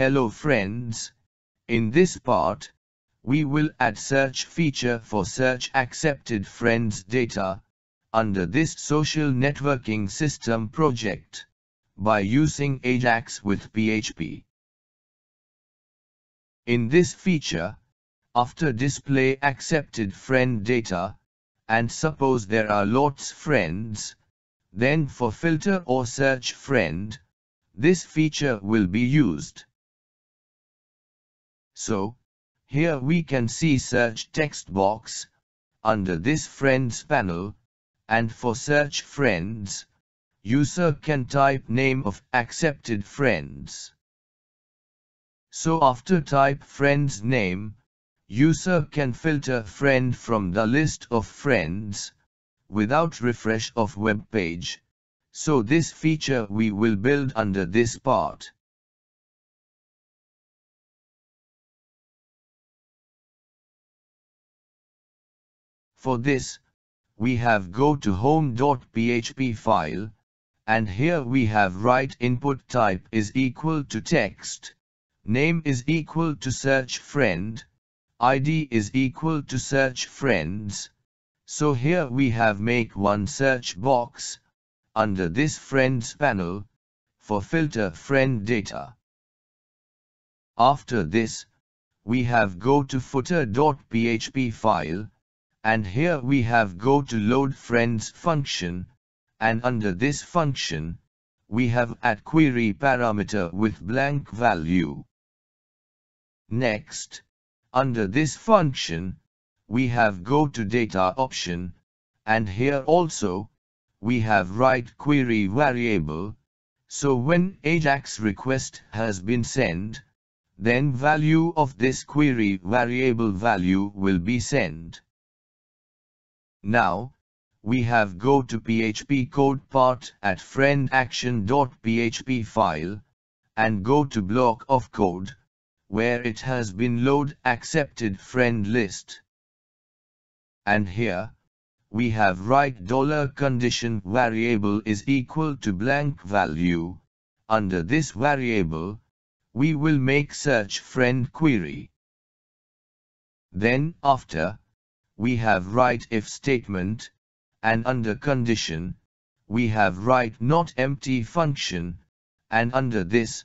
Hello friends, in this part, we will add search feature for search accepted friends data, under this social networking system project, by using Ajax with PHP. In this feature, after display accepted friend data, and suppose there are lots friends, then for filter or search friend, this feature will be used. So, here we can see search text box, under this friends panel, and for search friends, user can type name of accepted friends. So after type friend's name, user can filter friend from the list of friends, without refresh of web page. So this feature we will build under this part. For this, we have go to home.php file, and here we have write input type is equal to text, name is equal to search friend, id is equal to search friends, so here we have make one search box, under this friends panel, for filter friend data. After this, we have go to footer.php file, and here we have go to load friends function, and under this function, we have add query parameter with blank value. Next, under this function, we have go to data option, and here also, we have write query variable, so when Ajax request has been sent, then value of this query variable value will be sent. Now, we have go to PHP code part at friendaction.php file, and go to block of code, where it has been load accepted friend list. And here, we have write dollar condition variable is equal to blank value, under this variable, we will make search friend query. Then after, we have write if statement, and under condition, we have write not empty function, and under this,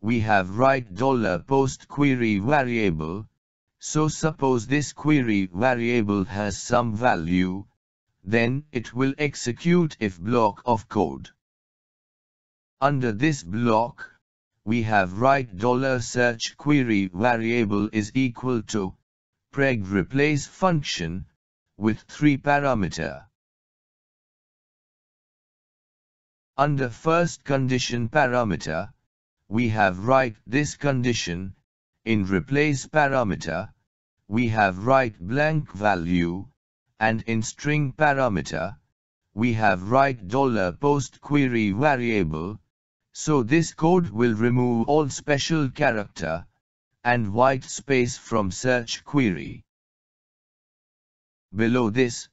we have write dollar post query variable, so suppose this query variable has some value, then it will execute if block of code. Under this block, we have write dollar $search query variable is equal to preg replace function, with three parameter. Under first condition parameter, we have write this condition, in replace parameter, we have write blank value, and in string parameter, we have write dollar $post query variable, so this code will remove all special character, and white space from search query. Below this,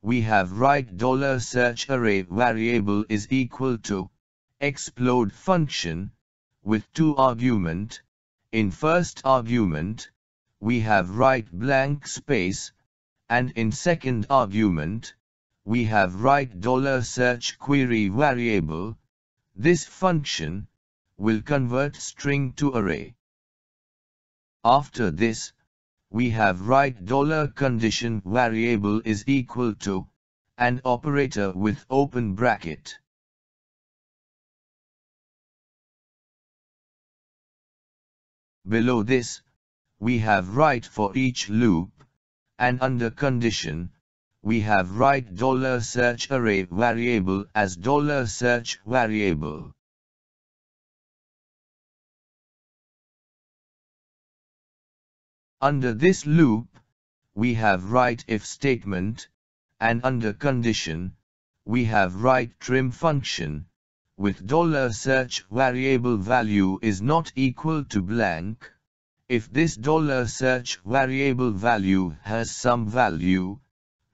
we have write dollar $search array variable is equal to explode function with two argument. In first argument, we have write blank space, and in second argument, we have write dollar $search query variable. This function will convert string to array. After this, we have write dollar condition variable is equal to an operator with open bracket. Below this, we have write for each loop, and under condition, we have write dollar $search array variable as dollar $search variable. Under this loop, we have write if statement, and under condition, we have write trim function, with dollar $search variable value is not equal to blank. If this dollar $search variable value has some value,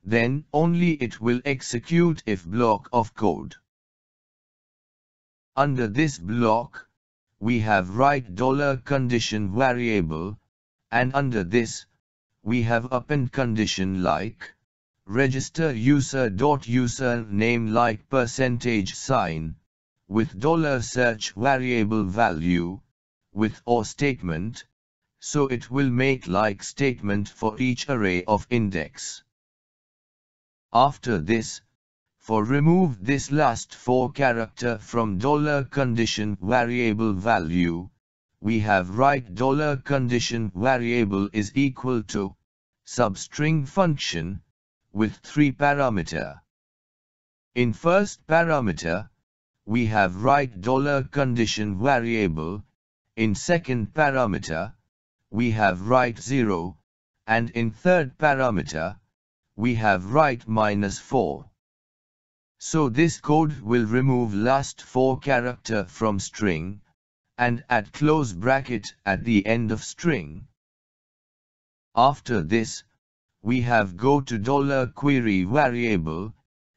then only it will execute if block of code. Under this block, we have write dollar condition variable, and under this, we have append condition like, register user dot user name like percentage sign, with dollar search variable value, with or statement, so it will make like statement for each array of index. After this, for remove this last four character from dollar condition variable value, we have write dollar condition variable is equal to substring function with three parameter. In first parameter, we have write dollar condition variable, in second parameter, we have write 0, and in third parameter, we have write minus 4. So this code will remove last 4 character from string, and add close bracket at the end of string. After this, we have go to dollar $query variable,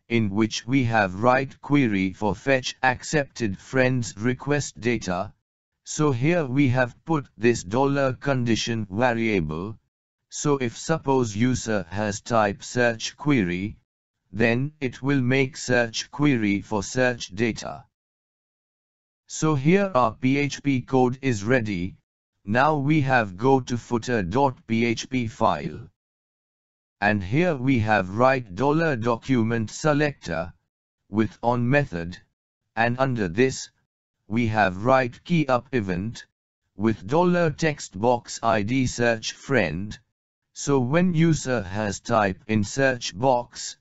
in which we have write query for fetch accepted friends request data, so here we have put this dollar condition variable. So if suppose user has type search query, then it will make search query for search data. So here our PHP code is ready. Now we have go to footer.php file. And here we have write $document selector with on method and under this we have write key up event with text box id search friend. So when user has type in search box,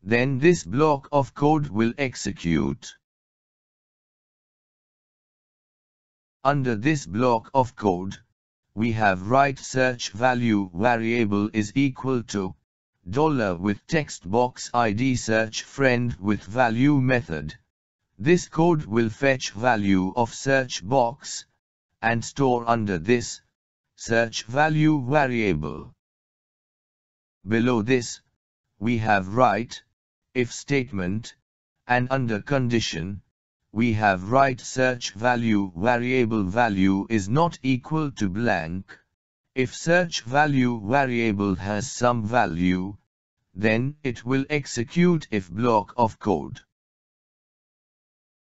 then this block of code will execute. Under this block of code, we have write search value variable is equal to dollar with text box id search friend with value method. This code will fetch value of search box and store under this search value variable. Below this, we have write if statement and under condition, we have write search value variable value is not equal to blank. If search value variable has some value, then it will execute if block of code.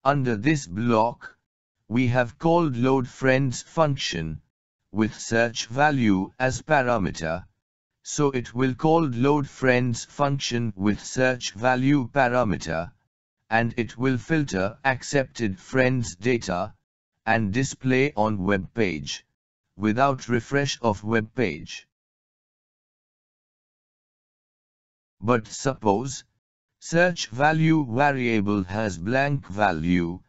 Under this block, we have called load friends function, with search value as parameter, so it will call load friends function with search value parameter, and it will filter accepted friends data, and display on web page, without refresh of web page. But suppose, search value variable has blank value,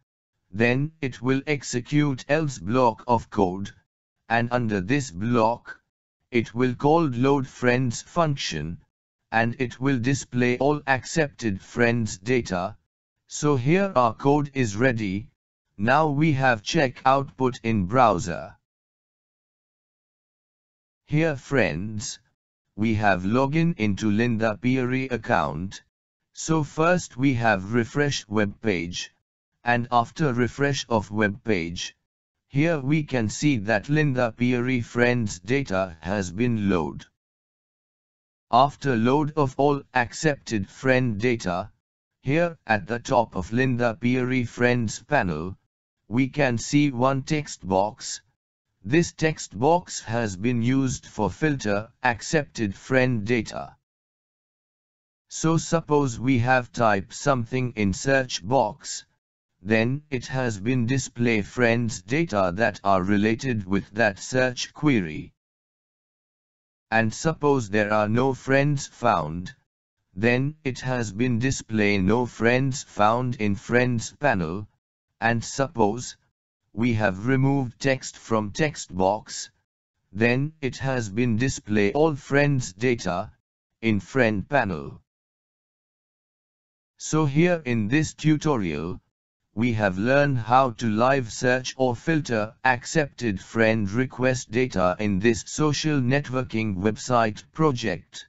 then it will execute else block of code, and under this block, it will call load friends function, and it will display all accepted friends data. So here our code is ready, now we have check output in browser. Here friends, we have login into Linda Peary account, so first we have refresh web page, and after refresh of web page, here we can see that Linda Peary friends data has been load. After load of all accepted friend data, here at the top of Linda Peary friends panel, we can see one text box. This text box has been used for filter accepted friend data. So suppose we have typed something in search box, then it has been display friends data that are related with that search query. And suppose there are no friends found, then it has been display no friends found in friends panel, and suppose, we have removed text from text box, then it has been display all friends data, in friend panel. So here in this tutorial, we have learned how to live search or filter accepted friend request data in this social networking website project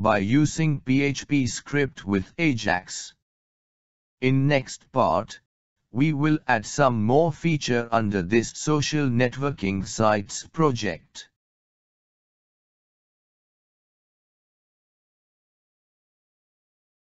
by using PHP script with Ajax. In next part, we will add some more feature under this social networking sites project.